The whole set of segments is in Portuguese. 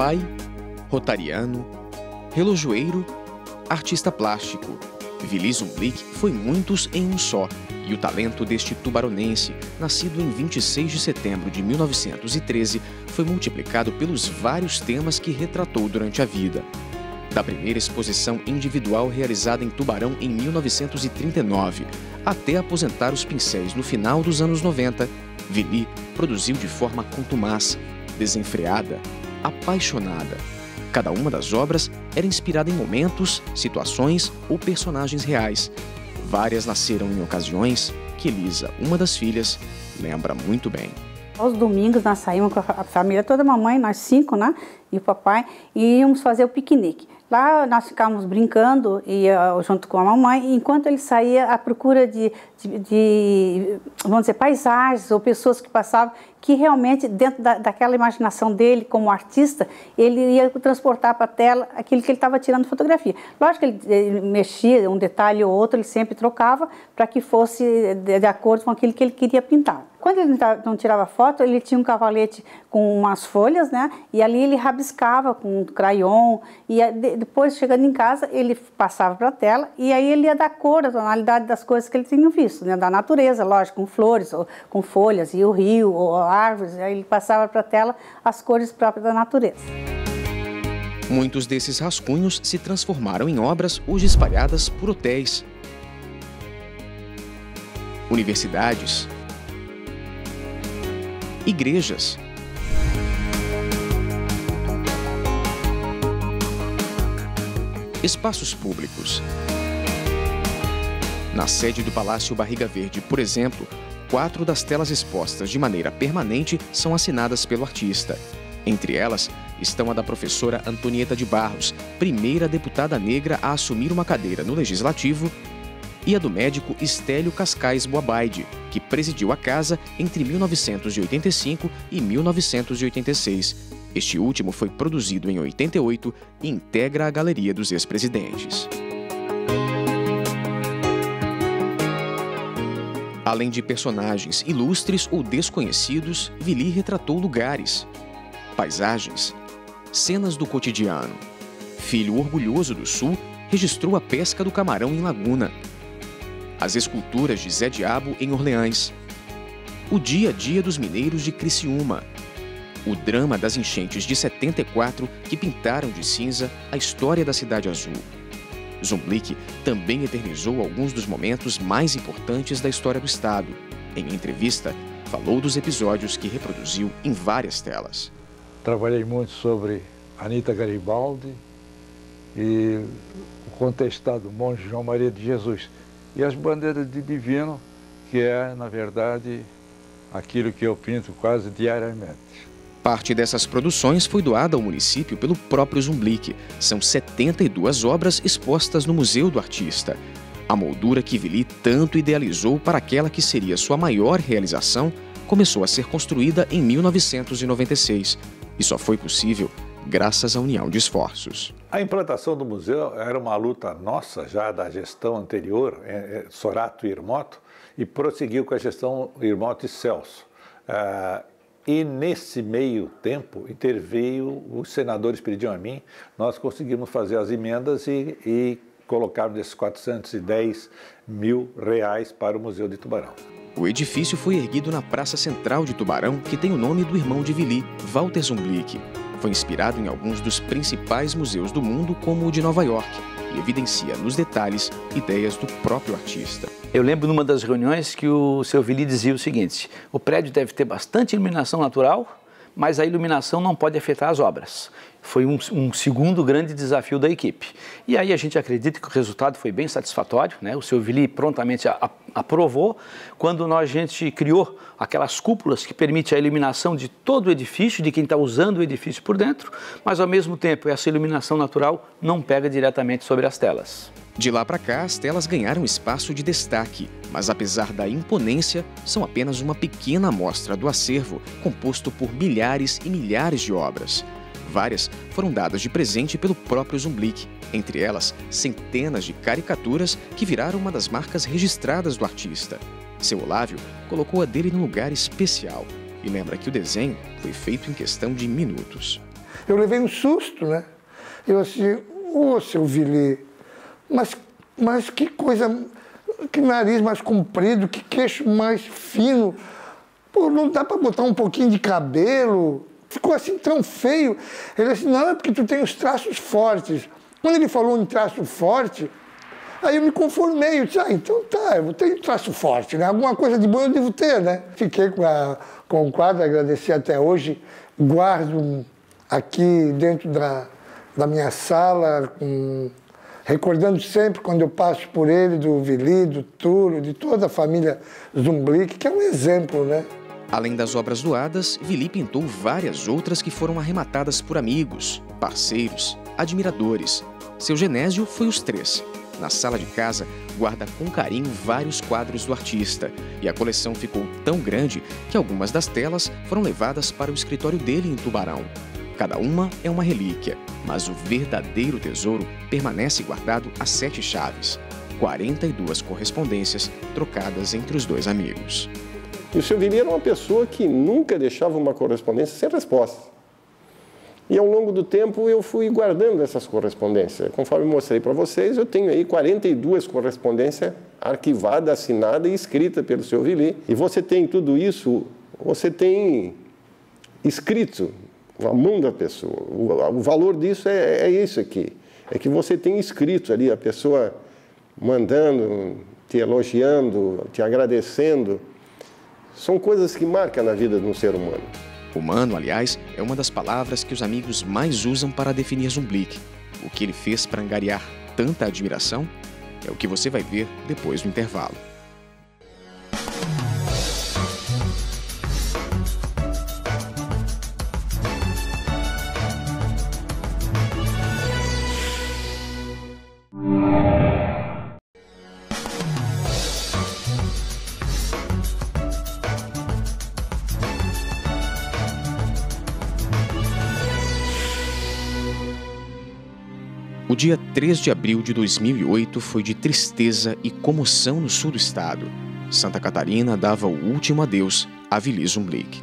pai, rotariano, relojoeiro, artista plástico. Vili Zumblick foi muitos em um só, e o talento deste tubaronense, nascido em 26 de setembro de 1913, foi multiplicado pelos vários temas que retratou durante a vida. Da primeira exposição individual realizada em Tubarão em 1939, até aposentar os pincéis no final dos anos 90, Vili produziu de forma contumaz, desenfreada, apaixonada. Cada uma das obras era inspirada em momentos, situações ou personagens reais. Várias nasceram em ocasiões que Elisa, uma das filhas, lembra muito bem. Aos domingos nós saímos com a família toda, a mamãe, nós cinco, né? E o papai, e íamos fazer o piquenique. Lá nós ficávamos brincando e, uh, junto com a mamãe, enquanto ele saía à procura de, de, de, vamos dizer, paisagens ou pessoas que passavam, que realmente, dentro da, daquela imaginação dele como artista, ele ia transportar para a tela aquilo que ele estava tirando fotografia. Lógico que ele, ele, mexia um detalhe ou outro, ele sempre trocava para que fosse de, de acordo com aquilo que ele queria pintar. Quando ele não tirava foto, ele tinha um cavalete com umas folhas, né? E ali ele rabiscava com um crayon. E depois, chegando em casa, ele passava para a tela e aí ele ia dar cor, a tonalidade das coisas que ele tinha visto, né? Da natureza, lógico, com flores, ou com folhas, e o rio, ou árvores. Aí ele passava para a tela as cores próprias da natureza. Muitos desses rascunhos se transformaram em obras hoje espalhadas por hotéis, universidades, igrejas. Espaços públicos. Na sede do Palácio Barriga Verde, por exemplo, quatro das telas expostas de maneira permanente são assinadas pelo artista. Entre elas estão a da professora Antonieta de Barros, primeira deputada negra a assumir uma cadeira no Legislativo e a do médico Estélio Cascais Boabaide, que presidiu a casa entre 1985 e 1986. Este último foi produzido em 88 e integra a Galeria dos Ex-Presidentes. Além de personagens ilustres ou desconhecidos, Vili retratou lugares, paisagens, cenas do cotidiano. Filho orgulhoso do Sul, registrou a pesca do camarão em Laguna, as esculturas de Zé Diabo em Orleans, o dia a dia dos mineiros de Criciúma, o drama das enchentes de 74 que pintaram de cinza a história da Cidade Azul. Zumblick também eternizou alguns dos momentos mais importantes da história do Estado. Em entrevista, falou dos episódios que reproduziu em várias telas. Trabalhei muito sobre Anita Garibaldi e o contestado monge João Maria de Jesus e as bandeiras de divino, que é, na verdade, aquilo que eu pinto quase diariamente. Parte dessas produções foi doada ao município pelo próprio Zumblick. São 72 obras expostas no Museu do Artista. A moldura que Vili tanto idealizou para aquela que seria sua maior realização começou a ser construída em 1996 e só foi possível graças à união de esforços. A implantação do museu era uma luta nossa, já da gestão anterior, é, é, Sorato e Irmoto, e prosseguiu com a gestão Irmoto e Celso. Ah, e nesse meio tempo interveio, os senadores pediam a mim, nós conseguimos fazer as emendas e, e colocarmos esses 410 mil reais para o Museu de Tubarão. O edifício foi erguido na Praça Central de Tubarão, que tem o nome do irmão de Vili, Walter Zumblick. Foi inspirado em alguns dos principais museus do mundo, como o de Nova York, e evidencia nos detalhes ideias do próprio artista. Eu lembro numa das reuniões que o seu Vili dizia o seguinte: o prédio deve ter bastante iluminação natural, mas a iluminação não pode afetar as obras foi um, um, segundo grande desafio da equipe. E aí a gente acredita que o resultado foi bem satisfatório, né? o seu Vili prontamente a, a, aprovou, quando nós, a gente criou aquelas cúpulas que permitem a iluminação de todo o edifício, de quem está usando o edifício por dentro, mas ao mesmo tempo essa iluminação natural não pega diretamente sobre as telas. De lá para cá, as telas ganharam espaço de destaque, mas apesar da imponência, são apenas uma pequena amostra do acervo composto por milhares e milhares de obras. Várias foram dadas de presente pelo próprio Zumblick, entre elas centenas de caricaturas que viraram uma das marcas registradas do artista. Seu Olávio colocou a dele num lugar especial e lembra que o desenho foi feito em questão de minutos. Eu levei um susto, né? Eu assim, ô oh, seu Vili, mas, mas que coisa, que nariz mais comprido, que queixo mais fino. Pô, não dá para botar um pouquinho de cabelo? Ficou assim tão feio. Ele disse, não, é porque tu tem os traços fortes. Quando ele falou em traço forte, aí eu me conformei. Eu disse, ah, então tá, eu tenho traço forte, né? Alguma coisa de bom eu devo ter, né? Fiquei com, a, com o quadro, agradeci até hoje. Guardo aqui dentro da, da minha sala, com, recordando sempre quando eu passo por ele, do Vili, do Túlio, de toda a família Zumblick, que é um exemplo, né? Além das obras doadas, Vili pintou várias outras que foram arrematadas por amigos, parceiros, admiradores. Seu genésio foi os três. Na sala de casa, guarda com carinho vários quadros do artista, e a coleção ficou tão grande que algumas das telas foram levadas para o escritório dele em Tubarão. Cada uma é uma relíquia, mas o verdadeiro tesouro permanece guardado a sete chaves 42 correspondências trocadas entre os dois amigos. E o Vili era uma pessoa que nunca deixava uma correspondência sem resposta. E ao longo do tempo eu fui guardando essas correspondências. Conforme mostrei para vocês, eu tenho aí 42 correspondências arquivadas, assinadas e escritas pelo seu Vili. E você tem tudo isso, você tem escrito a mão da pessoa. O, o valor disso é, é isso aqui. É que você tem escrito ali a pessoa mandando, te elogiando, te agradecendo são coisas que marcam na vida de um ser humano. Humano, aliás, é uma das palavras que os amigos mais usam para definir Zumblick. O que ele fez para angariar tanta admiração é o que você vai ver depois do intervalo. Dia 3 de abril de 2008 foi de tristeza e comoção no sul do estado. Santa Catarina dava o último adeus a Vili Zumblick.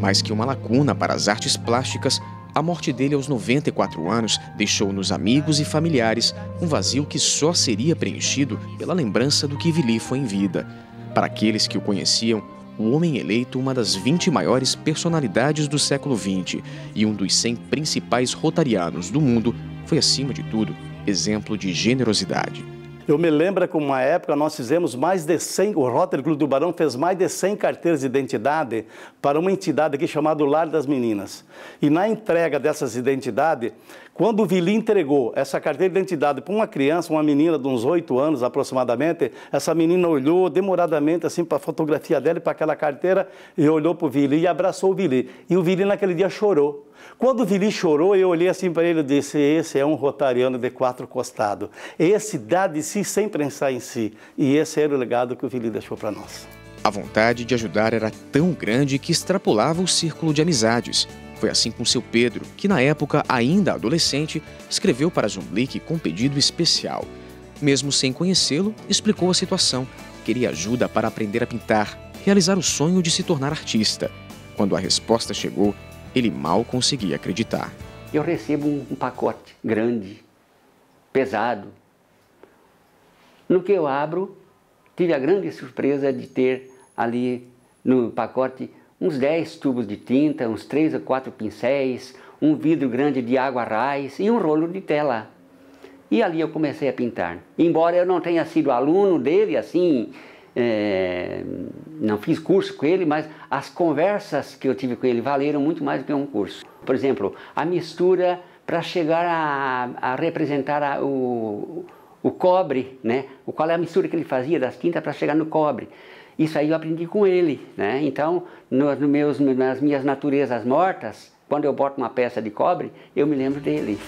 Mais que uma lacuna para as artes plásticas, a morte dele aos 94 anos deixou nos amigos e familiares um vazio que só seria preenchido pela lembrança do que Vili foi em vida. Para aqueles que o conheciam, o homem eleito uma das 20 maiores personalidades do século XX e um dos 100 principais rotarianos do mundo, foi, acima de tudo, exemplo de generosidade. Eu me lembro que uma época nós fizemos mais de 100, o Rotary Clube do Barão fez mais de 100 carteiras de identidade para uma entidade aqui chamada Lar das Meninas. E na entrega dessas identidades, quando o Vili entregou essa carteira de identidade para uma criança, uma menina de uns 8 anos aproximadamente, essa menina olhou demoradamente assim para a fotografia dela e para aquela carteira e olhou para o Vili e abraçou o Vili. E o Vili naquele dia chorou. Quando o Vili chorou, eu olhei assim para ele e disse: Esse é um rotariano de quatro costados. Esse dá de si sem pensar em si. E esse era o legado que o Vili deixou para nós. A vontade de ajudar era tão grande que extrapolava o círculo de amizades. Foi assim com seu Pedro, que na época, ainda adolescente, escreveu para Zumblick com pedido especial. Mesmo sem conhecê-lo, explicou a situação. Queria ajuda para aprender a pintar, realizar o sonho de se tornar artista. Quando a resposta chegou, ele mal conseguia acreditar. Eu recebo um pacote grande, pesado. No que eu abro, tive a grande surpresa de ter ali no pacote uns 10 tubos de tinta, uns 3 ou 4 pincéis, um vidro grande de água raiz e um rolo de tela. E ali eu comecei a pintar. Embora eu não tenha sido aluno dele, assim, é, não fiz curso com ele, mas as conversas que eu tive com ele valeram muito mais do que um curso. Por exemplo, a mistura para chegar a, a representar a, o, o cobre, né? O qual é a mistura que ele fazia das tintas para chegar no cobre. Isso aí eu aprendi com ele, né? Então, no, no meus, nas minhas naturezas mortas, quando eu boto uma peça de cobre, eu me lembro dele.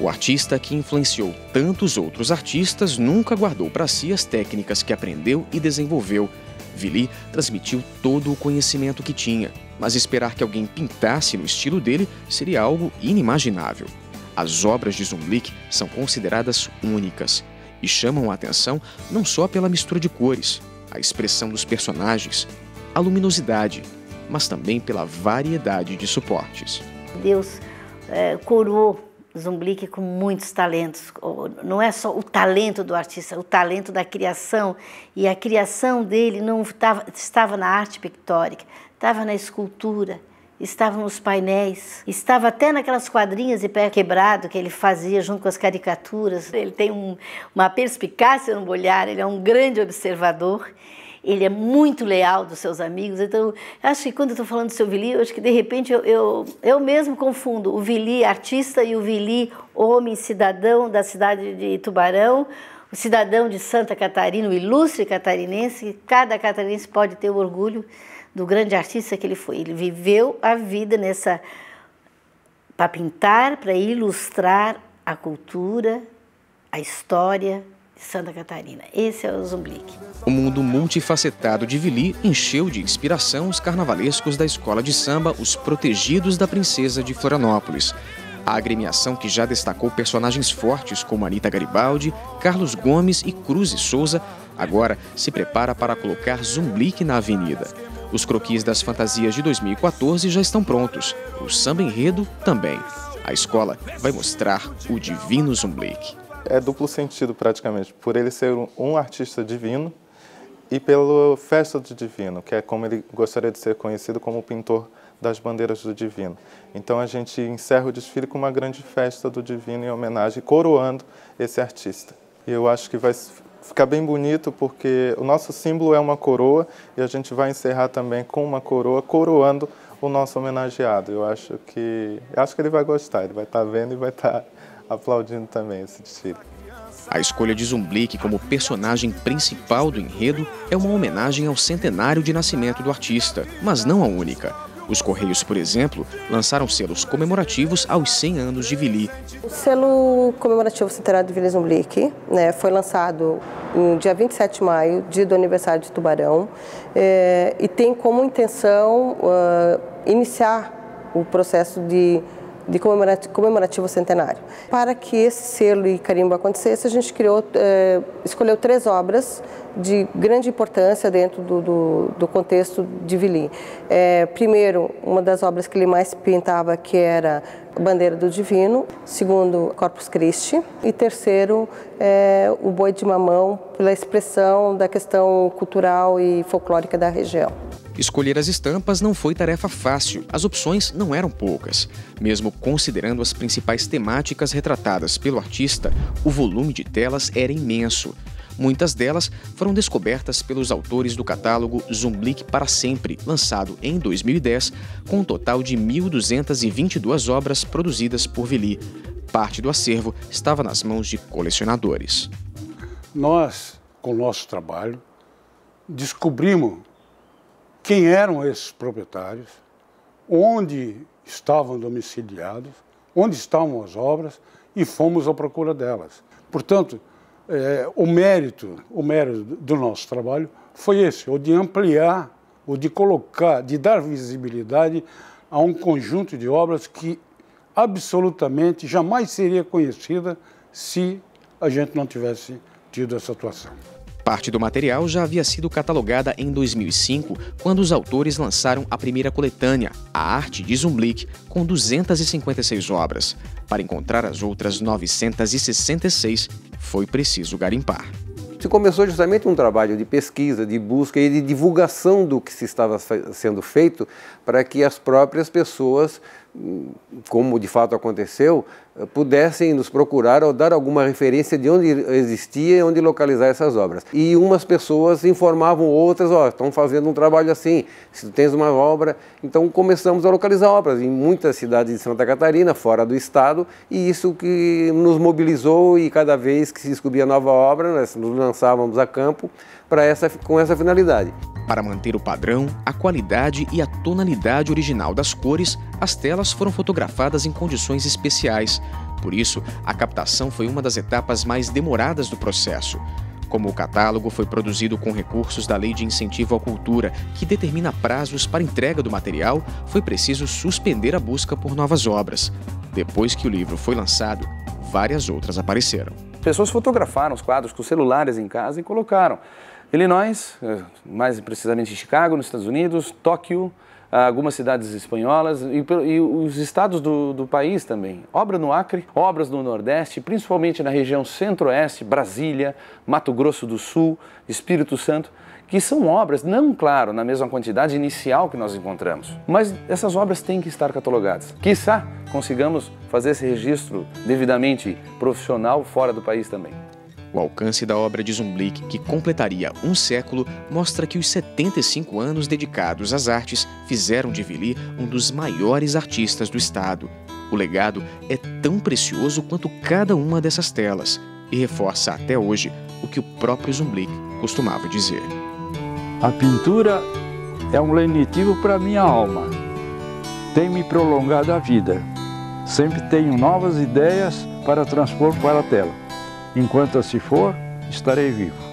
O artista que influenciou tantos outros artistas nunca guardou para si as técnicas que aprendeu e desenvolveu. Vili transmitiu todo o conhecimento que tinha, mas esperar que alguém pintasse no estilo dele seria algo inimaginável. As obras de Zumblick são consideradas únicas e chamam a atenção não só pela mistura de cores, a expressão dos personagens, a luminosidade, mas também pela variedade de suportes. Deus é, coroou Zumblick com muitos talentos. Não é só o talento do artista, o talento da criação. E a criação dele não estava na arte pictórica, estava na escultura, estava nos painéis, estava até naquelas quadrinhas de pé quebrado que ele fazia junto com as caricaturas. Ele tem um, uma perspicácia no olhar, ele é um grande observador ele é muito leal dos seus amigos. Então, acho que quando estou falando do seu Vili, acho que de repente eu, eu, eu mesmo confundo o Vili artista e o Vili homem, cidadão da cidade de Tubarão, o cidadão de Santa Catarina, o ilustre catarinense. Cada catarinense pode ter o orgulho do grande artista que ele foi. Ele viveu a vida nessa para pintar, para ilustrar a cultura, a história, Santa Catarina. Esse é o Zumblick. O mundo multifacetado de Vili encheu de inspiração os carnavalescos da escola de samba Os Protegidos da Princesa de Florianópolis. A agremiação que já destacou personagens fortes como Anita Garibaldi, Carlos Gomes e Cruz e Souza, agora se prepara para colocar Zumblick na avenida. Os croquis das fantasias de 2014 já estão prontos. O samba enredo também. A escola vai mostrar o divino Zumblick é duplo sentido praticamente, por ele ser um artista divino e pelo festa do divino, que é como ele gostaria de ser conhecido como pintor das bandeiras do divino. Então a gente encerra o desfile com uma grande festa do divino em homenagem, coroando esse artista. E eu acho que vai ficar bem bonito porque o nosso símbolo é uma coroa e a gente vai encerrar também com uma coroa coroando o nosso homenageado. Eu acho que eu acho que ele vai gostar, ele vai estar vendo e vai estar aplaudindo também esse desfile. A escolha de Zumblick como personagem principal do enredo é uma homenagem ao centenário de nascimento do artista, mas não a única. Os Correios, por exemplo, lançaram selos comemorativos aos 100 anos de Vili. O selo comemorativo centenário de Vili Zumblick né, foi lançado no dia 27 de maio, dia do aniversário de Tubarão, é, e tem como intenção uh, iniciar o processo de de comemorativo, centenário. Para que esse selo e carimbo acontecesse, a gente criou, eh, escolheu três obras de grande importância dentro do, do, do contexto de Vili. É, primeiro, uma das obras que ele mais pintava, que era Bandeira do Divino. Segundo, Corpus Christi. E terceiro, é, o Boi de Mamão, pela expressão da questão cultural e folclórica da região. Escolher as estampas não foi tarefa fácil, as opções não eram poucas. Mesmo considerando as principais temáticas retratadas pelo artista, o volume de telas era imenso. Muitas delas foram descobertas pelos autores do catálogo Zumblick para Sempre, lançado em 2010, com um total de 1.222 obras produzidas por Vili. Parte do acervo estava nas mãos de colecionadores. Nós, com o nosso trabalho, descobrimos quem eram esses proprietários, onde estavam domiciliados, onde estavam as obras e fomos à procura delas. Portanto, é, o mérito, o mérito do nosso trabalho foi esse, o de ampliar, o de colocar, de dar visibilidade a um conjunto de obras que absolutamente jamais seria conhecida se a gente não tivesse tido essa atuação. Parte do material já havia sido catalogada em 2005, quando os autores lançaram a primeira coletânea, A Arte de Zumblick, com 256 obras. Para encontrar as outras 966, foi preciso garimpar. Se começou justamente um trabalho de pesquisa, de busca e de divulgação do que se estava sendo feito para que as próprias pessoas como de fato aconteceu, pudessem nos procurar ou dar alguma referência de onde existia e onde localizar essas obras. E umas pessoas informavam outras, ó, oh, estão fazendo um trabalho assim, se tu tens uma obra, então começamos a localizar obras em muitas cidades de Santa Catarina, fora do estado, e isso que nos mobilizou e cada vez que se descobria nova obra, nós nos lançávamos a campo para essa, com essa finalidade. Para manter o padrão, a qualidade e a tonalidade original das cores, as telas foram fotografadas em condições especiais. Por isso, a captação foi uma das etapas mais demoradas do processo. Como o catálogo foi produzido com recursos da Lei de Incentivo à Cultura, que determina prazos para entrega do material, foi preciso suspender a busca por novas obras. Depois que o livro foi lançado, várias outras apareceram. Pessoas fotografaram os quadros com celulares em casa e colocaram. Illinois, eh, mais precisamente Chicago, nos Estados Unidos, Tóquio, algumas cidades espanholas e, e os estados do, do, país também. Obra no Acre, obras no Nordeste, principalmente na região Centro-Oeste, Brasília, Mato Grosso do Sul, Espírito Santo, que são obras, não, claro, na mesma quantidade inicial que nós encontramos, mas essas obras têm que estar catalogadas. Quizá consigamos fazer esse registro devidamente profissional fora do país também. O alcance da obra de Zumblick, que completaria um século, mostra que os 75 anos dedicados às artes fizeram de Vili um dos maiores artistas do estado. O legado é tão precioso quanto cada uma dessas telas e reforça até hoje o que o próprio Zumblick costumava dizer. A pintura é um lenitivo para minha alma. Tem me prolongado a vida. Sempre tenho novas ideias para transpor para a tela. Enquanto assim for, estarei vivo.